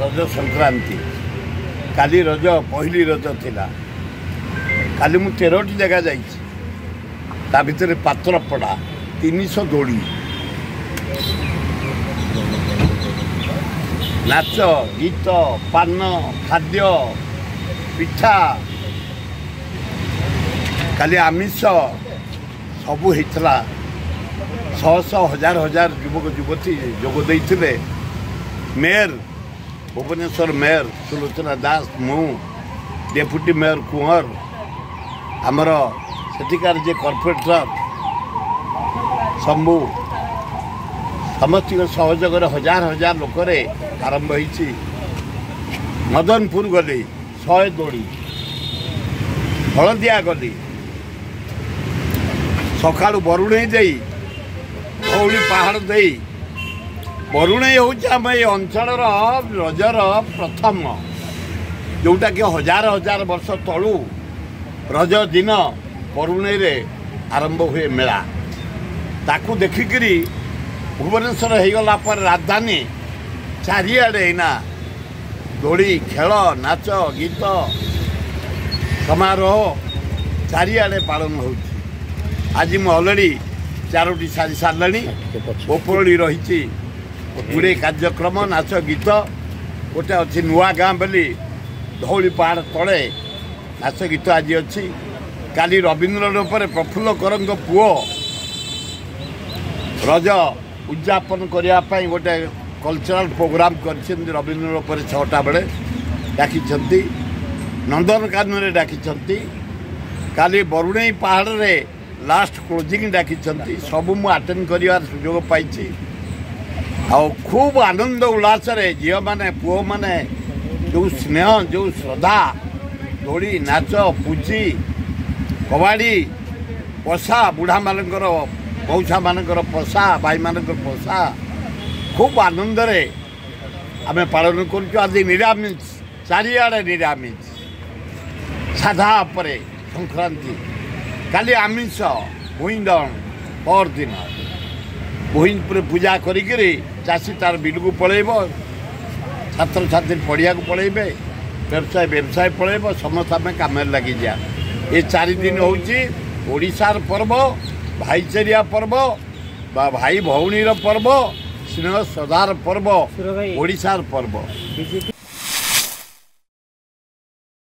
ରଜ ସଂକ୍ରାନ୍ତି। କାଲି ରଜ ପହିଲି ରଜ ଥିଲା। କାଲି ମୁଁ ତେରଟି ଜାଗା ଯାଇଛି। ତା ଭିତରେ ପାତ୍ରପଡ଼ା ତିନିଶହ ଦୋଳି। ନାଚ ଗୀତ ପାନ ଖାଦ୍ୟ ପିଠା। କାଲି ଆମିଷ ସବୁ ହେଇଥିଲା। ଶହ ଶହ ହଜାର ହଜାର ଯୁବକ ଯୁବତୀ ଯୋଗ ଦେଇଥିଲେ। ମେୟର ଭୁବନେଶ୍ୱର ମେୟର ସୁଲୋଚନା ଦାସ ମୁଁ ଡେପୁଟି ମେୟର କୁଁହର ଆମର ସେଠିକାର ଯେ କର୍ପୋରେଟର ଶମ୍ଭୁ ସମସ୍ତଙ୍କ ସହଯୋଗରେ ହଜାର ହଜାର ଲୋକରେ ଆରମ୍ଭ ହେଇଛି ମଦନପୁର ଗଲି ଶହେ ଦୋଳି ହଳଦିଆ ଗଲି ସକାଳୁ ବରୁଣେଇ ଦେଇ ଧଉଳି ପାହାଡ଼ ଦେଇ ବରୁଣେଇ ହେଉଛି ଆମ ଏଇ ଅଞ୍ଚଳର ରଜର ପ୍ରଥମ। ଯେଉଁଟାକି ହଜାର ହଜାର ବର୍ଷ ତଳୁ ରଜ ଦିନ ବରୁଣେଇରେ ଆରମ୍ଭ ହୁଏ ମେଳା। ତାକୁ ଦେଖିକିରି ଭୁବନେଶ୍ୱର ହେଇଗଲା ପରେ ରାଜଧାନୀ ଚାରିଆଡ଼େ ଏଇନା ଦୋଳି ଖେଳ ନାଚ ଗୀତ ସମାରୋହ ଚାରିଆଡ଼େ ପାଳନ ହେଉଛି। ଆଜି ମୁଁ ଅଲରେଡ଼ି ଚାରୋଟି ସାରି ସାରିଲାଣି। ଉପରଳି ରହିଛି ଗୁଡ଼ିଏ କାର୍ଯ୍ୟକ୍ରମ ନାଚ ଗୀତ ଗୋଟେ ଅଛି ନୂଆ ଗାଁ ବୋଲି ଧଉଳି ପାହାଡ଼ ତଳେ ନାଚ ଗୀତ ଆଜି ଅଛି। କାଲି ରବୀନ୍ଦ୍ର ରୂପରେ ପ୍ରଫୁଲ୍ଲ କରଙ୍କ ପୁଅ ରଜ ଉଦଯାପନ କରିବା ପାଇଁ ଗୋଟେ କଲଚରାଲ୍ ପ୍ରୋଗ୍ରାମ୍ କରିଛନ୍ତି ରବୀନ୍ଦ୍ର ଉପରେ ଛଅଟା ବେଳେ ଡାକିଛନ୍ତି। ନନ୍ଦନକାନନରେ ଡାକିଛନ୍ତି। କାଲି ବରୁଣେଇ ପାହାଡ଼ରେ ଲାଷ୍ଟ କ୍ଲୋଜିଂ ଡାକିଛନ୍ତି। ସବୁ ମୁଁ ଆଟେଣ୍ଡ କରିବାର ସୁଯୋଗ ପାଇଛି। ଆଉ ଖୁବ୍ ଆନନ୍ଦ ଉଲ୍ଲାସରେ ଝିଅମାନେ ପୁଅମାନେ ଯେଉଁ ସ୍ନେହ ଯେଉଁ ଶ୍ରଦ୍ଧା ଦୋଳି ନାଚ ପୁଚି କବାଡ଼ି ପଶା ବୁଢ଼ାମାନଙ୍କର ମଉସାମାନଙ୍କର ପଶା ଭାଇମାନଙ୍କର ପଶା ଖୁବ୍ ଆନନ୍ଦରେ ଆମେ ପାଳନ କରୁଛୁ ଆଜି ନିରାମିଷ ଚାରିଆଡ଼େ ନିରାମିଷ ସାଧା ଉପରେ ସଂକ୍ରାନ୍ତି କାଲି ଆମିଷ ଭୁଇଁଦଣ ପରଦିନ ভূ পূজা করিকি চাষী তার বিলকু পলাইব ছাত্রছাত্রী পড়িয়া পলাইবে ব্যবসায় ব্যবসায় পলাইব সমস্ত আমি কামে লাগি যা এই চারিদিন হচ্ছে ওড়শার পর্ব ভাইচারিয়া পর্ব বা ভাই ভৌণীর পর্ব স্নেহ সদার পর্ব ওড়শার পর্ব